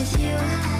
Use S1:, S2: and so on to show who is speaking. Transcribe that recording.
S1: with you.